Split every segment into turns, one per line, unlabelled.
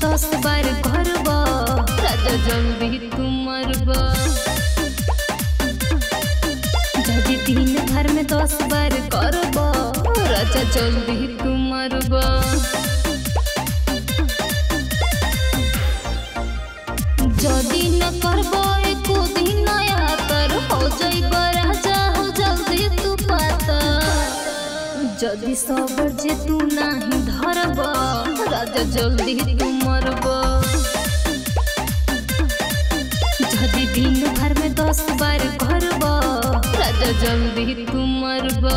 दोस्त बार घर राजा जल्दी तुम मरब दिन भर में दस बार करब राजा जल्दी तुम मरब जदि न करबा एको दिन हो जाइबा राजा जल्दी तू पाता जदि सबर जे तू नाही धरबा राजा जल्दी तू मरबा जदि दिन भर में दस बार करबा राजा जल्दी तू मरबा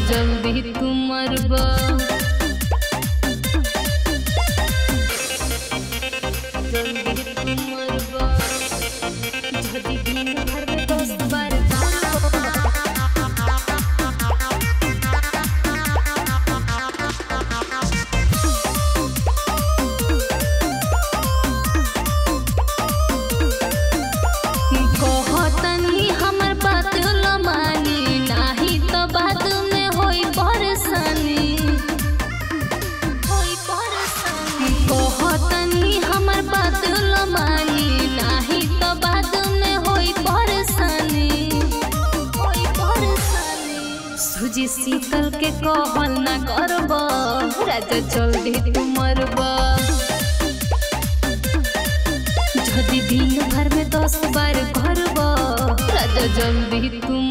जल्दी तू मरबा। जल्दी तू मरबा। जदि शीतल के कहल ना करब, राजा जल्दी तू मरब। जदि दिन भर में दस बार करब, राजा जल्दी तुम